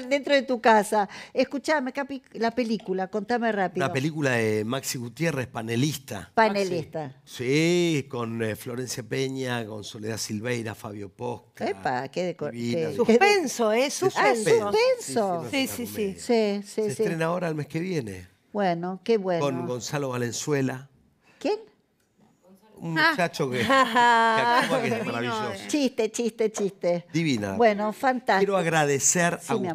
dentro de tu casa. Escuchame, Capi, la película, contame rápido. La película de Maxi Gutiérrez, panelista. Panelista. Ah, sí, con eh, Florencia Peña, con Soledad Silveira, Fabio Posca. Epa, qué de Divina. qué- Suspenso, ¿eh? Ah, Suspenso. suspenso. Sí, sí, sí. Sí, sí, Se estrena ahora el mes que viene. Bueno, qué bueno. Con Gonzalo Valenzuela. ¿Quién? Un ah. muchacho que, que actúa que es maravilloso. Chiste, chiste, chiste. Divina. Bueno, fantástico. Quiero agradecer Sí, a. Gustavo